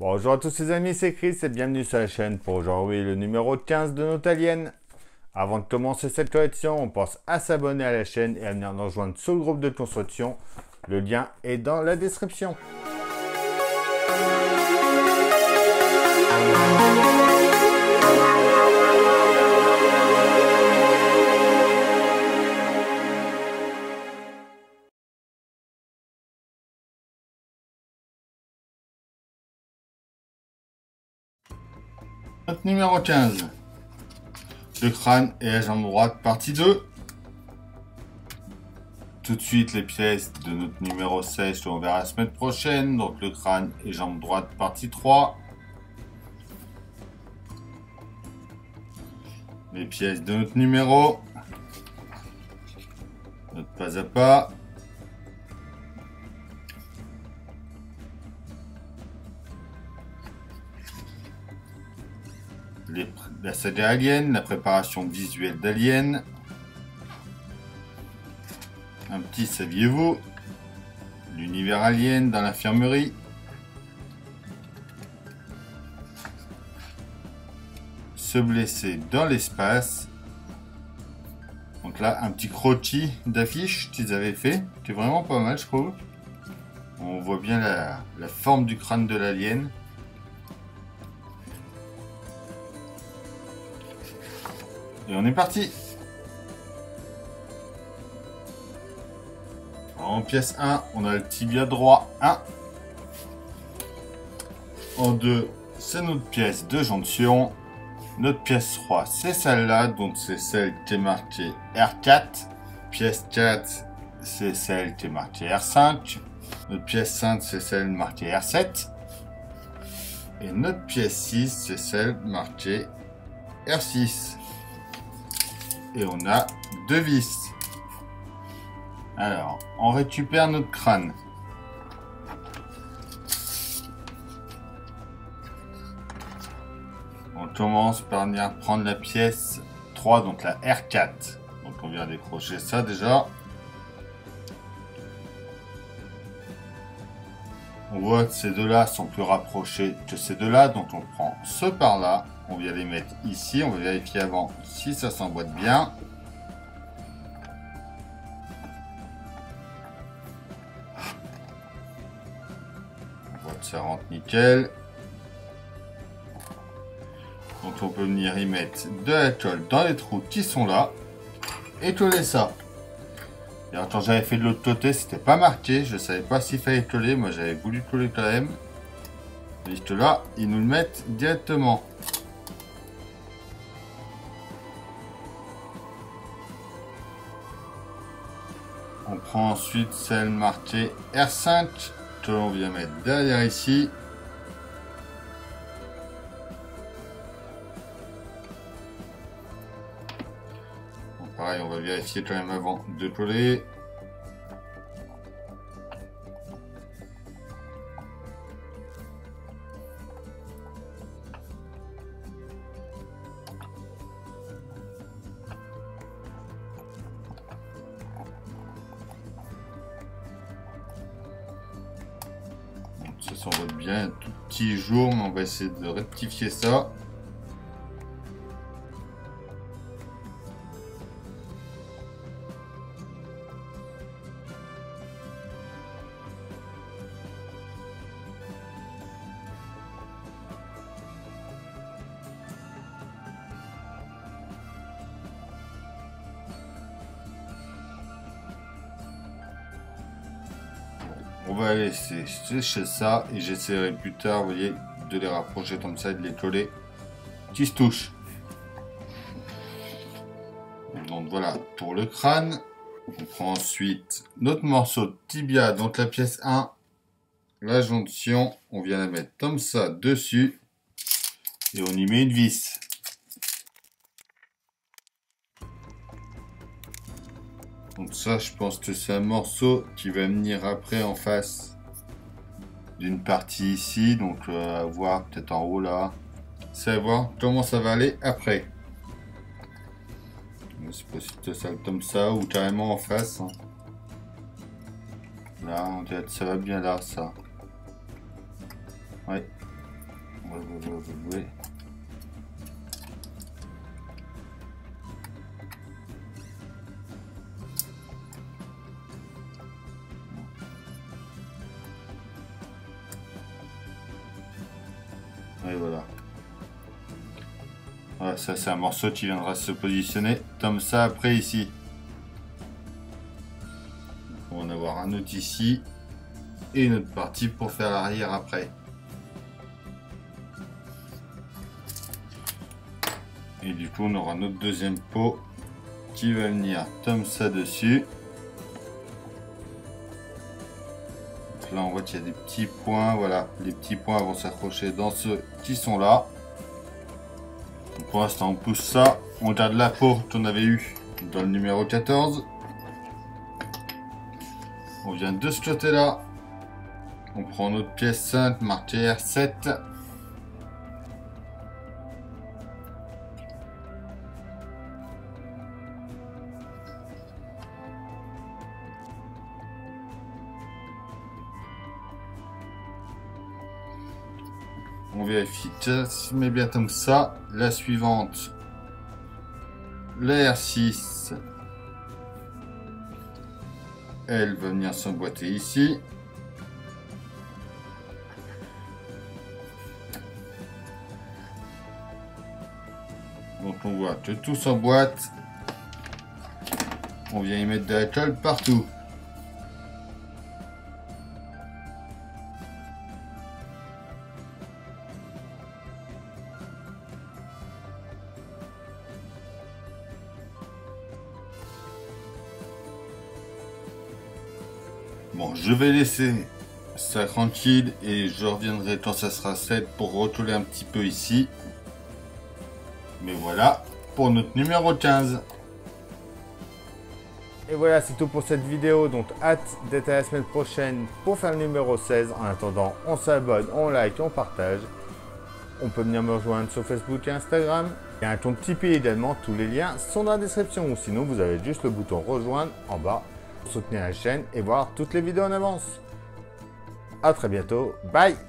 Bonjour à tous les amis, c'est Chris et bienvenue sur la chaîne pour aujourd'hui le numéro 15 de notre alien. Avant de commencer cette collection, on pense à s'abonner à la chaîne et à venir nous rejoindre sur le groupe de construction. Le lien est dans la description. Notre numéro 15. Le crâne et la jambe droite, partie 2. Tout de suite, les pièces de notre numéro 16, on verra la semaine prochaine. Donc, le crâne et jambe droite, partie 3. Les pièces de notre numéro. Notre pas à pas. La saga Alien, la préparation visuelle d'Alien. Un petit saviez-vous? L'univers Alien dans l'infirmerie. Se blesser dans l'espace. Donc là, un petit croquis d'affiche qu'ils avaient fait, qui est vraiment pas mal, je trouve. On voit bien la, la forme du crâne de l'alien. Et on est parti En pièce 1, on a le tibia droit 1. En 2, c'est notre pièce de jonction. Notre pièce 3, c'est celle-là, donc c'est celle qui est marquée R4. Pièce 4, c'est celle qui est marquée R5. Notre pièce 5, c'est celle marquée R7. Et notre pièce 6, c'est celle marquée R6 et on a deux vis. Alors, on récupère notre crâne. On commence par venir prendre la pièce 3, donc la R4. Donc on vient décrocher ça déjà. On voit que ces deux-là sont plus rapprochés que ces deux-là, donc on prend ce par-là on vient les mettre ici. On va vérifier avant si ça s'emboîte bien. Ça rentre nickel. Donc on peut venir y mettre de la colle dans les trous qui sont là. Et coller ça. Et quand j'avais fait de l'autre côté, c'était pas marqué. Je savais pas s'il fallait coller. Moi j'avais voulu coller quand même. Juste là, ils nous le mettent directement. Prend ensuite celle marquée R5 que l'on vient mettre derrière ici. pareil, on va vérifier quand même avant de coller. Ça s'envoie bien, un tout petit jour, mais on va essayer de rectifier ça. On va laisser sécher ça et j'essaierai plus tard, voyez, de les rapprocher comme ça et de les coller qui se touchent. Donc voilà pour le crâne. On prend ensuite notre morceau de tibia, donc la pièce 1, la jonction, on vient la mettre comme ça dessus et on y met une vis. Donc ça, je pense que c'est un morceau qui va venir après en face d'une partie ici. Donc euh, à voir peut-être en haut là. C'est à voir comment ça va aller après. C'est possible que ça comme ça ou carrément en face. Hein. Là, on dirait ça va bien là, ça. Ouais. oui. Et voilà. Voilà, ça c'est un morceau qui viendra se positionner comme ça après ici. On va en avoir un autre ici et une autre partie pour faire l'arrière après. Et du coup on aura notre deuxième pot qui va venir comme ça dessus. Là on voit qu'il y a des petits points, voilà, les petits points vont s'accrocher dans ceux qui sont là. pour l'instant on pousse ça, on garde la peau qu'on avait eu dans le numéro 14. On vient de ce côté là, on prend notre pièce 5 marquée R7. On vérifie se met bien comme ça. La suivante, la R6. Elle va venir s'emboîter ici. Donc on voit que tout s'emboîte. On vient y mettre de la colle partout. Bon, je vais laisser ça tranquille et je reviendrai quand ça sera 7 pour recoller un petit peu ici. Mais voilà pour notre numéro 15. Et voilà, c'est tout pour cette vidéo. Donc, hâte d'être à la semaine prochaine pour faire le numéro 16. En attendant, on s'abonne, on like, on partage. On peut venir me rejoindre sur Facebook et Instagram. Il y a un compte Tipeee également. Tous les liens sont dans la description. Ou sinon, vous avez juste le bouton rejoindre en bas soutenir la chaîne et voir toutes les vidéos en avance. A très bientôt. Bye